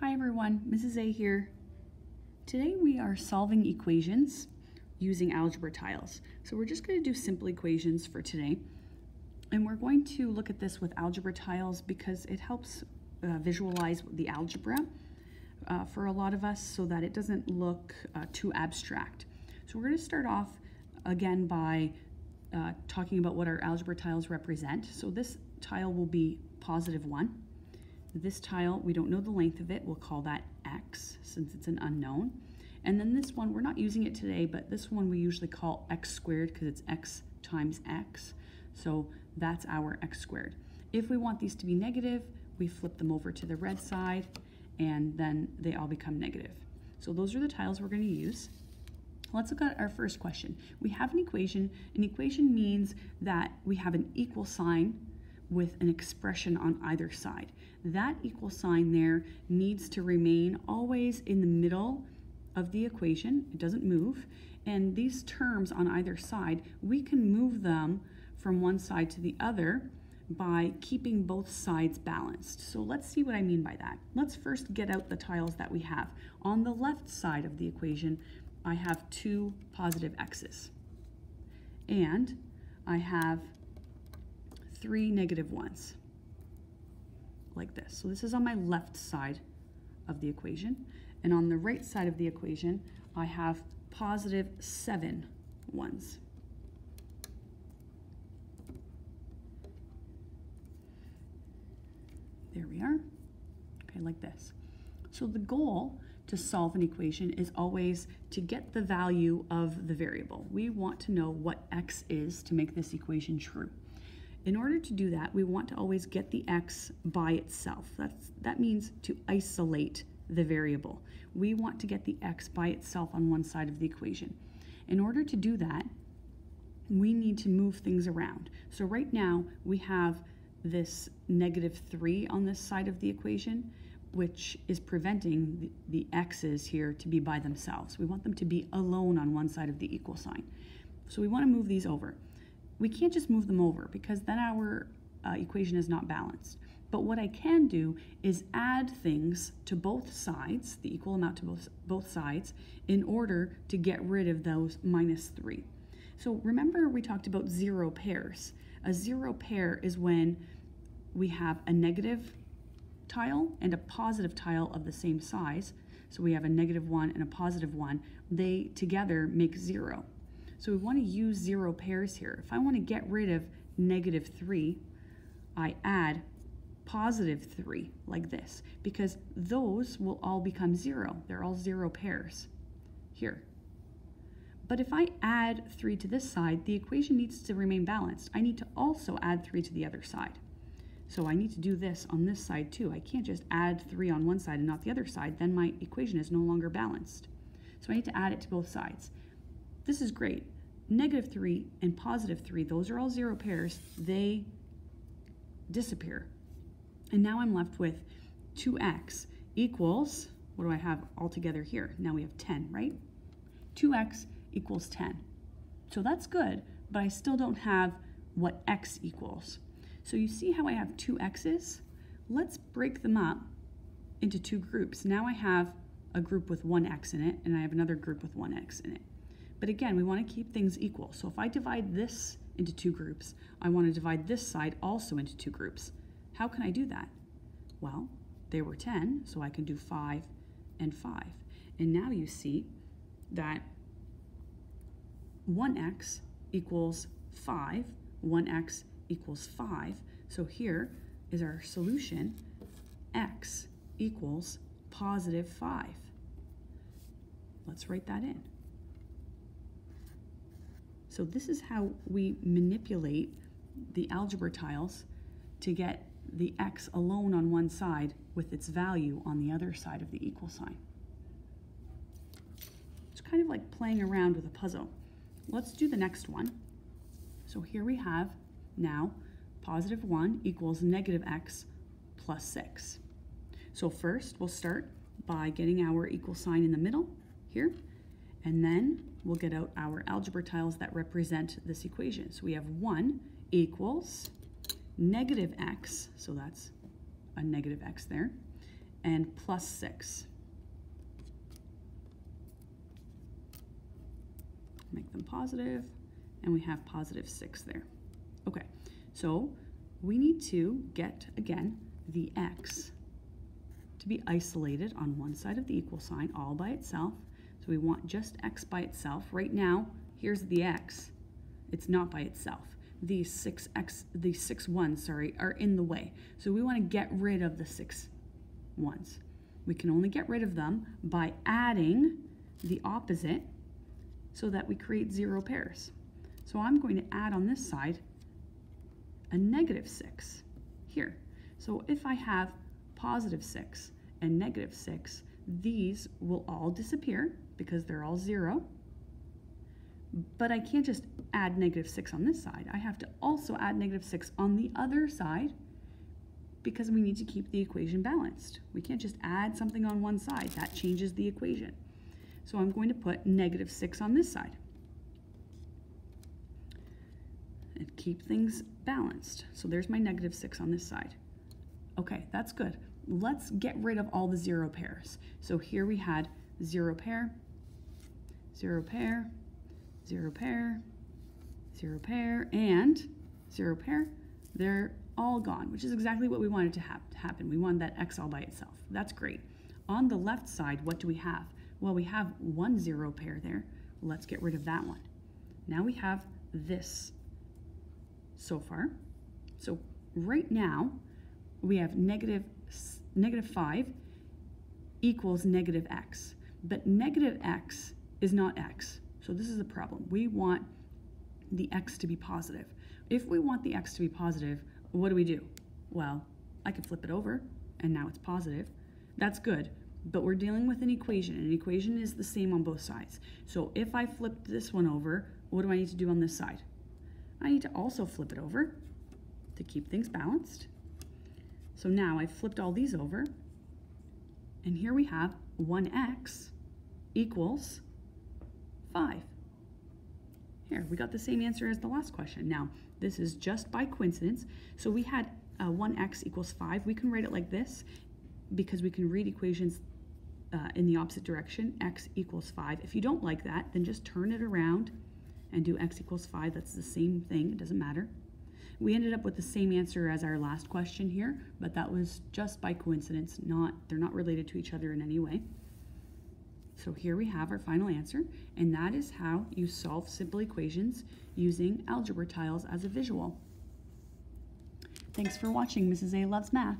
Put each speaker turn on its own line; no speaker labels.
Hi everyone, Mrs. A here. Today we are solving equations using algebra tiles. So we're just going to do simple equations for today. And we're going to look at this with algebra tiles because it helps uh, visualize the algebra uh, for a lot of us so that it doesn't look uh, too abstract. So we're going to start off again by uh, talking about what our algebra tiles represent. So this tile will be positive 1. This tile, we don't know the length of it. We'll call that x since it's an unknown. And then this one, we're not using it today, but this one we usually call x squared because it's x times x. So that's our x squared. If we want these to be negative, we flip them over to the red side and then they all become negative. So those are the tiles we're going to use. Let's look at our first question. We have an equation. An equation means that we have an equal sign with an expression on either side. That equal sign there needs to remain always in the middle of the equation. It doesn't move. And these terms on either side, we can move them from one side to the other by keeping both sides balanced. So let's see what I mean by that. Let's first get out the tiles that we have. On the left side of the equation, I have two positive x's. And I have three negative ones, like this. So this is on my left side of the equation. And on the right side of the equation, I have positive seven ones. There we are. Okay, like this. So the goal to solve an equation is always to get the value of the variable. We want to know what x is to make this equation true. In order to do that, we want to always get the x by itself. That's, that means to isolate the variable. We want to get the x by itself on one side of the equation. In order to do that, we need to move things around. So right now, we have this negative 3 on this side of the equation, which is preventing the, the x's here to be by themselves. We want them to be alone on one side of the equal sign. So we want to move these over we can't just move them over because then our uh, equation is not balanced. But what I can do is add things to both sides, the equal amount to both, both sides, in order to get rid of those minus 3. So remember we talked about zero pairs. A zero pair is when we have a negative tile and a positive tile of the same size. So we have a negative 1 and a positive 1. They together make 0. So we want to use zero pairs here. If I want to get rid of negative 3, I add positive 3 like this because those will all become 0. They're all zero pairs here. But if I add 3 to this side, the equation needs to remain balanced. I need to also add 3 to the other side. So I need to do this on this side too. I can't just add 3 on one side and not the other side. Then my equation is no longer balanced. So I need to add it to both sides. This is great. Negative 3 and positive 3, those are all zero pairs. They disappear. And now I'm left with 2x equals, what do I have all together here? Now we have 10, right? 2x equals 10. So that's good, but I still don't have what x equals. So you see how I have two x's? Let's break them up into two groups. Now I have a group with one x in it, and I have another group with one x in it. But again, we want to keep things equal. So if I divide this into two groups, I want to divide this side also into two groups. How can I do that? Well, they were 10, so I can do 5 and 5. And now you see that 1x equals 5, 1x equals 5. So here is our solution, x equals positive 5. Let's write that in. So this is how we manipulate the algebra tiles to get the x alone on one side with its value on the other side of the equal sign. It's kind of like playing around with a puzzle. Let's do the next one. So here we have now positive 1 equals negative x plus 6. So first we'll start by getting our equal sign in the middle here, and then we'll get out our algebra tiles that represent this equation. So we have 1 equals negative x, so that's a negative x there, and plus 6. Make them positive, and we have positive 6 there. Okay, so we need to get, again, the x to be isolated on one side of the equal sign all by itself. So we want just x by itself. Right now, here's the x. It's not by itself. These six x, these six ones, sorry, are in the way. So we want to get rid of the six ones. We can only get rid of them by adding the opposite so that we create zero pairs. So I'm going to add on this side a negative 6 here. So if I have positive 6 and negative 6, these will all disappear because they're all 0. But I can't just add negative 6 on this side. I have to also add negative 6 on the other side because we need to keep the equation balanced. We can't just add something on one side. That changes the equation. So I'm going to put negative 6 on this side. And keep things balanced. So there's my negative 6 on this side. Okay, that's good. Let's get rid of all the zero pairs. So here we had zero pair, zero pair, zero pair, zero pair, and zero pair. They're all gone, which is exactly what we wanted to ha happen. We wanted that x all by itself. That's great. On the left side, what do we have? Well, we have one zero pair there. Let's get rid of that one. Now we have this so far. So right now, we have negative, negative 5 equals negative x. But negative x is not x. So this is a problem. We want the x to be positive. If we want the x to be positive, what do we do? Well, I can flip it over, and now it's positive. That's good, but we're dealing with an equation. And an equation is the same on both sides. So if I flip this one over, what do I need to do on this side? I need to also flip it over to keep things balanced. So now I've flipped all these over, and here we have 1x equals 5. Here, we got the same answer as the last question. Now, this is just by coincidence. So we had uh, 1x equals 5. We can write it like this because we can read equations uh, in the opposite direction, x equals 5. If you don't like that, then just turn it around and do x equals 5. That's the same thing. It doesn't matter. We ended up with the same answer as our last question here, but that was just by coincidence. Not They're not related to each other in any way. So here we have our final answer, and that is how you solve simple equations using algebra tiles as a visual. Thanks for watching Mrs. A Loves Math.